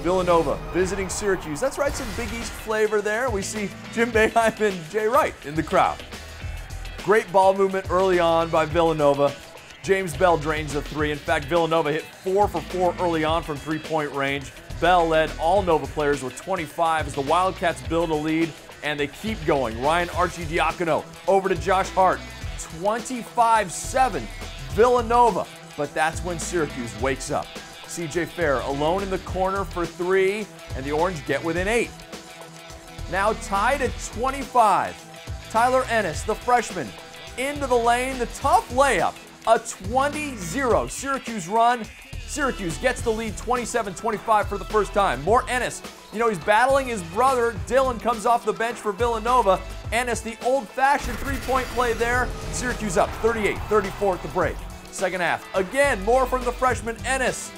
Villanova visiting Syracuse. That's right, some Big East flavor there. We see Jim Boeheim and Jay Wright in the crowd. Great ball movement early on by Villanova. James Bell drains the three. In fact, Villanova hit four for four early on from three point range. Bell led all Nova players with 25 as the Wildcats build a lead and they keep going. Ryan Arcidiacono over to Josh Hart. 25 7 Villanova. But that's when Syracuse wakes up. CJ Fair alone in the corner for three, and the Orange get within eight. Now tied at 25. Tyler Ennis, the freshman, into the lane, the tough layup, a 20 0 Syracuse run. Syracuse gets the lead 27 25 for the first time. More Ennis. You know, he's battling his brother. Dylan comes off the bench for Villanova. Ennis, the old fashioned three point play there. Syracuse up 38 34 at the break. Second half. Again, more from the freshman Ennis.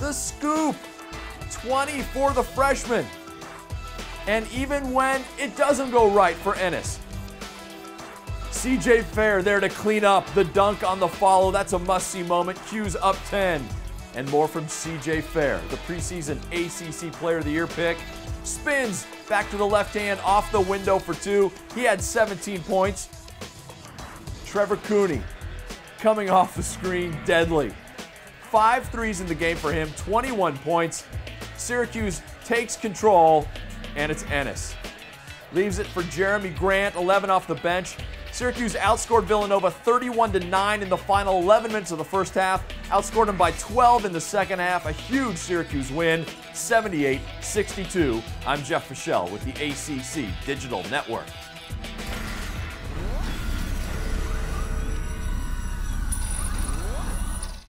The scoop 20 for the freshman. And even when it doesn't go right for Ennis, CJ Fair there to clean up the dunk on the follow. That's a must see moment. 'Cuse up 10. And more from CJ Fair, the preseason ACC Player of the Year pick. Spins back to the left hand off the window for two. He had 17 points. Trevor Cooney coming off the screen, deadly. Five threes in the game for him, 21 points. Syracuse takes control, and it's Ennis. Leaves it for Jerami Grant, 11 off the bench. Syracuse outscored Villanova 31 to 9 in the final 11 minutes of the first half. Outscored them by 12 in the second half. A huge Syracuse win, 78 62. I'm Jeff Fischel with the ACC Digital Network.